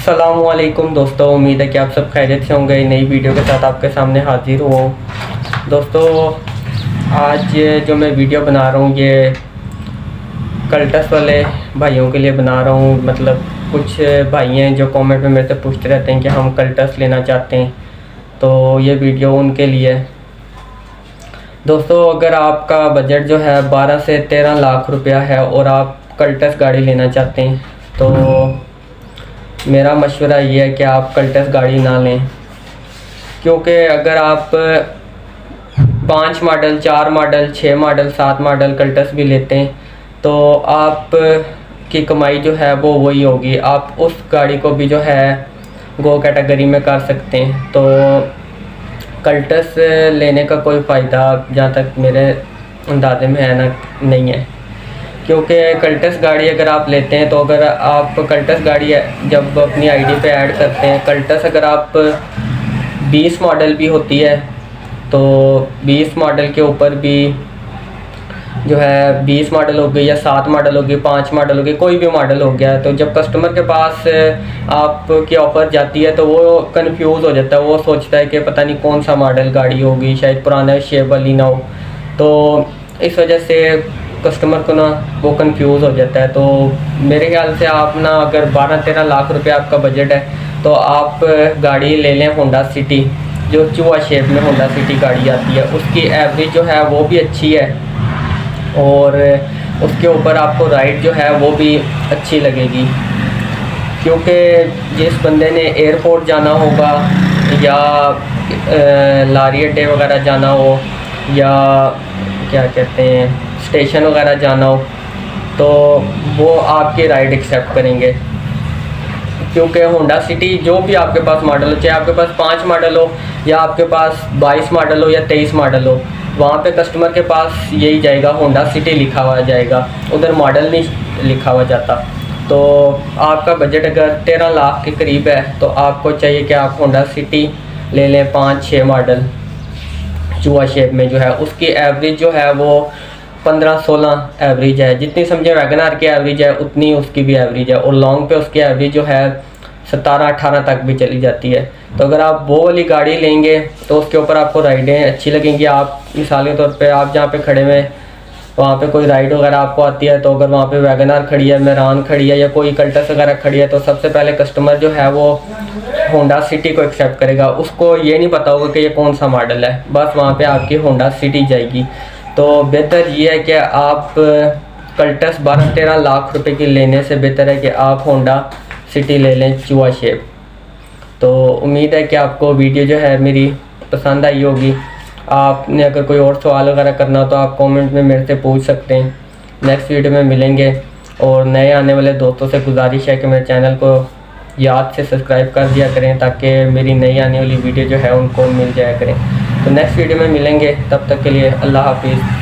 असलकुम दोस्तों। उम्मीद है कि आप सब खैरियत से होंगे। नई वीडियो के साथ आपके सामने हाजिर हो। दोस्तों, आज जो मैं वीडियो बना रहा हूँ, ये कल्टस वाले भाइयों के लिए बना रहा हूँ। मतलब कुछ भाई हैं जो कमेंट में मेरे से पूछते रहते हैं कि हम कल्टस लेना चाहते हैं। तो ये वीडियो उनके लिए। दोस्तों, अगर आपका बजट जो है 12 से 13 लाख रुपया है और आप कल्टस गाड़ी लेना चाहते हैं तो मेरा मशवरा ये है कि आप कल्टस गाड़ी ना लें। क्योंकि अगर आप पाँच मॉडल, चार मॉडल छः मॉडल, सात मॉडल कल्टस भी लेते हैं तो आप की कमाई जो है वो वही होगी। आप उस गाड़ी को भी जो है गो कैटेगरी में कर सकते हैं। तो कल्टस लेने का कोई फ़ायदा जहाँ तक मेरे अंदाजे में है ना, नहीं है। क्योंकि कल्टस गाड़ी अगर आप लेते हैं तो अगर आप कल्टस गाड़ी जब अपनी आईडी पे ऐड करते हैं कल्टस अगर आप 20 मॉडल भी होती है तो 20 मॉडल के ऊपर भी जो है 20 मॉडल हो गई या सात मॉडल हो गई, पाँच मॉडल हो गई, कोई भी मॉडल हो गया तो जब कस्टमर के पास आपकी ऑफ़र जाती है तो वो कंफ्यूज हो जाता है। वो सोचता है कि पता नहीं कौन सा मॉडल गाड़ी होगी, शायद पुराना शेप वाली ना हो। तो इस वजह से कस्टमर को ना वो कंफ्यूज हो जाता है। तो मेरे ख्याल से आप ना अगर बारह तेरह लाख रुपए आपका बजट है तो आप गाड़ी ले लें होंडा सिटी जो चूहा शेप में होंडा सिटी गाड़ी आती है। उसकी एवरेज जो है वो भी अच्छी है और उसके ऊपर आपको राइड जो है वो भी अच्छी लगेगी। क्योंकि जिस बंदे ने एयरपोर्ट जाना होगा या लारी अड्डे वगैरह जाना हो या क्या कहते हैं स्टेशन वगैरह जाना हो तो वो आपके राइड एक्सेप्ट करेंगे। क्योंकि होंडा सिटी जो भी आपके पास मॉडल हो, चाहे आपके पास पाँच मॉडल हो, या आपके पास बाईस मॉडल हो, या तेईस मॉडल हो, वहाँ पे कस्टमर के पास यही जाएगा होंडा सिटी लिखा हुआ जाएगा, उधर मॉडल नहीं लिखा हुआ जाता। तो आपका बजट अगर तेरह लाख के करीब है तो आपको चाहिए कि आप होंडा सिटी ले लें पाँच छः मॉडल चूहा शेप में जो है, उसकी एवरेज जो है वो पंद्रह सोलह एवरेज है। जितनी समझे वैगनार की एवरेज है, उतनी उसकी भी एवरेज है। और लॉन्ग पे उसकी एवरेज जो है, सतारह, अठारह तक भी चली जाती है। तो अगर आप वो वाली गाड़ी लेंगे तो उसके ऊपर आपको राइडें अच्छी लगेंगी। आप मिसाल के तौर पे, आप जहाँ पे खड़े हुए वहाँ पे कोई राइड वगैरह आपको आती है तो अगर वहाँ पे वैगनार खड़ी है मेरान खड़ी है, या कोई कल्टस वगैरह खड़ी है तो सबसे पहले कस्टमर जो है, वो होंडा सिटी को एक्सेप्ट करेगा। उसको ये नहीं पता होगा कि ये कौन सा मॉडल है। बस वहाँ पे आपकी होंडा सिटी जाएगी। तो बेहतर ये है कि आप कल्टस बारह तेरह लाख रुपए की लेने से बेहतर है कि आप होंडा सिटी ले लें चूहा शेप। तो उम्मीद है कि आपको वीडियो जो है मेरी पसंद आई होगी। आपने अगर कोई और सवाल वगैरह करना हो तो आप कमेंट में मेरे से पूछ सकते हैं। नेक्स्ट वीडियो में मिलेंगे। और नए आने वाले दोस्तों से गुजारिश है कि मेरे चैनल को याद से सब्सक्राइब कर दिया करें ताकि मेरी नई आने वाली वीडियो जो है उनको मिल जाया करें। तो नेक्स्ट वीडियो में मिलेंगे तब तक के लिए अल्लाह हाफिज़।